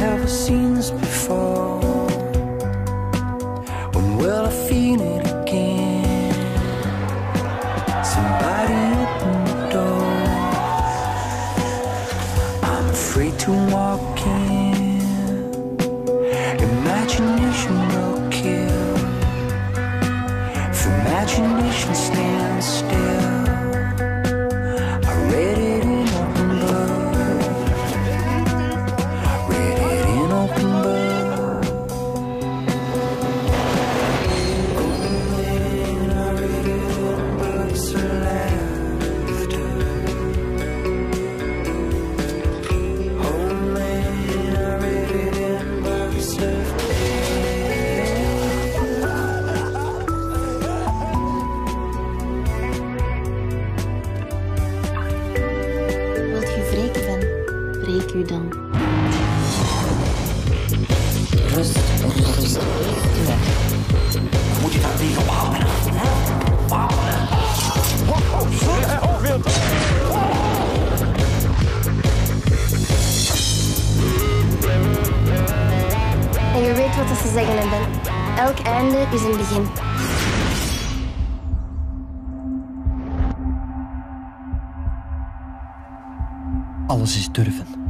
never seen this before. When will I feel it again? Somebody open the door. I'm afraid to walk in. Imagination will kill. If imagination stands still, Wreek u dan. Rust, rust, Moet je dat niet ophouden? En je weet wat ze zeggen en dan. Elk einde is een begin. Alles is durven.